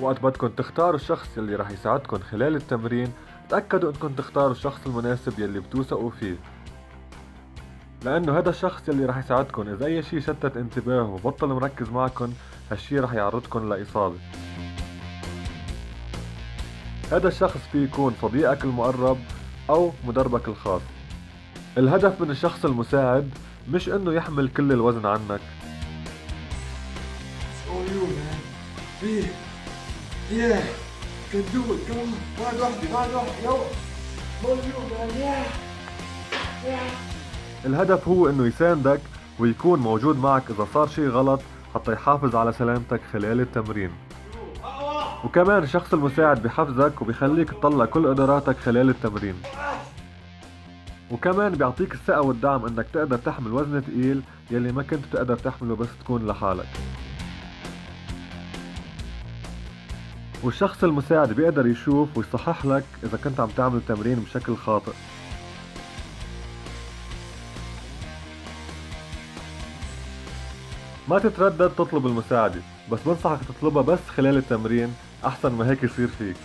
وقت بدكم تختاروا الشخص يلي رح يساعدكم خلال التمرين تأكدوا إنكم تختاروا الشخص المناسب يلي بتوثقوا فيه. لأنه هذا الشخص يلي رح يساعدكم إذا أي شي شتت انتباهه وبطل مركز معكم هالشي رح يعرضكم لإصابة. هذا الشخص في يكون صديقك المقرب أو مدربك الخاص. الهدف من الشخص المساعد مش إنه يحمل كل الوزن عنك. الهدف هو إنه يساندك ويكون موجود معك إذا صار شيء غلط حتى يحافظ على سلامتك خلال التمرين. وكمان الشخص المساعد بحفزك وبيخليك تطلع كل قدراتك خلال التمرين. وكمان بيعطيك الثقة والدعم إنك تقدر تحمل وزن ثقيل يلي ما كنت تقدر تحمله بس تكون لحالك. والشخص المساعد بيقدر يشوف ويصحح لك إذا كنت عم تعمل تمرين بشكل خاطئ. ما تتردد تطلب المساعدة بس بنصحك تطلبها بس خلال التمرين أحسن ما هيك يصير فيك.